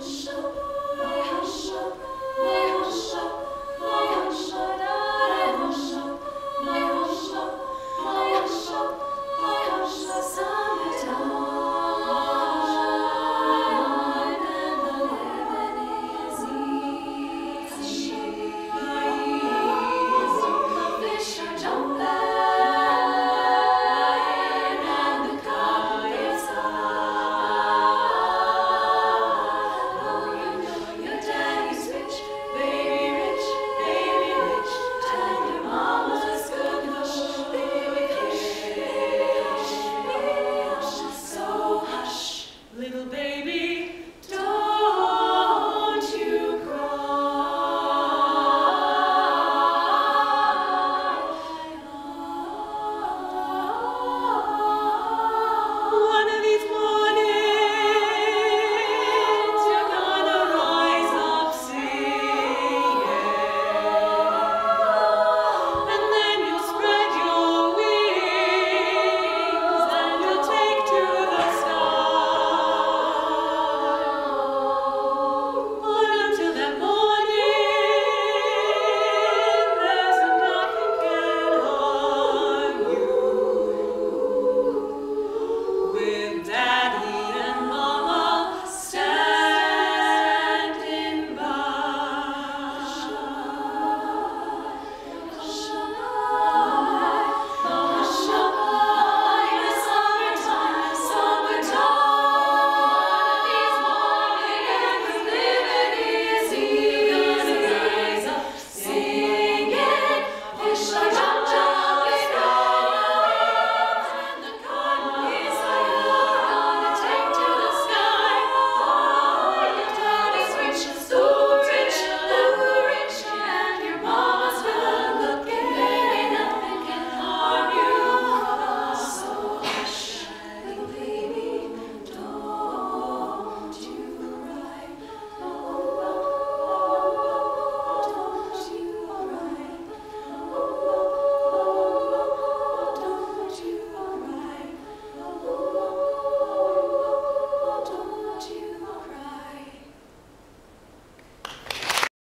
show